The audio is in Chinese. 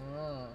嗯。